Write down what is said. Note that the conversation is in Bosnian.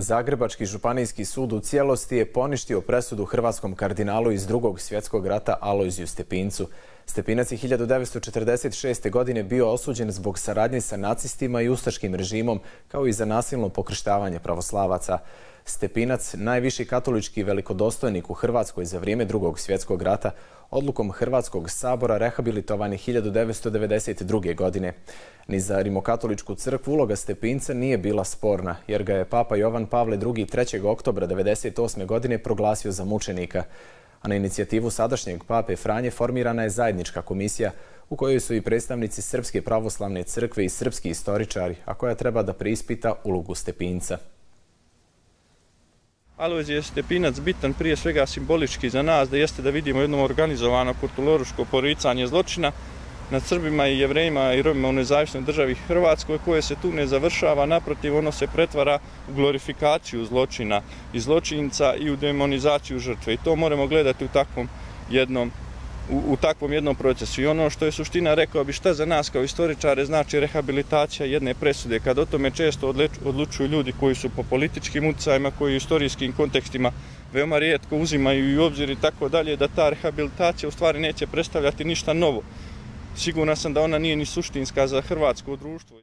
Zagrebački županijski sud u cijelosti je poništio presudu hrvatskom kardinalu iz drugog svjetskog rata Alojziju Stepincu. Stepinac je 1946. godine bio osuđen zbog saradnje sa nacistima i ustaškim režimom, kao i za nasilno pokrštavanje pravoslavaca. Stepinac, najviši katolički velikodostojnik u Hrvatskoj za vrijeme drugog svjetskog rata, odlukom Hrvatskog sabora rehabilitovan je 1992. godine. Ni za rimokatoličku crkvu uloga Stepinca nije bila sporna, jer ga je Papa Jovan Pavle II. 3. oktobra 1998. godine proglasio za mučenika. A na inicijativu sadašnjeg pape Franje formirana je zajednička komisija u kojoj su i predstavnici Srpske pravoslavne crkve i srpski istoričari, a koja treba da preispita ulogu Stepinca. Alojzije Stepinac bitan prije svega simbolički za nas, da jeste da vidimo jedno organizovano kultuloruško poricanje zločina nad Srbima i Jevrejima i Romima u nezavisnoj državi Hrvatskoj, koje se tu ne završava, naprotiv, ono se pretvara u glorifikaciju zločina i zločinca i u demonizaciju žrtve. I to moramo gledati u takvom jednom u, u takvom jednom procesu. I ono što je suština, rekao bi šta za nas kao istoričare znači rehabilitacija jedne presude, kad o tome često odlučuju ljudi koji su po političkim utjecajima, koji u istorijskim kontekstima veoma rijetko uzimaju i obzir i tako dalje, da ta rehabilitacija u stvari neće predstavljati ništa novo. Sigurno sam da ona nije ni suštinska za hrvatsko društvo.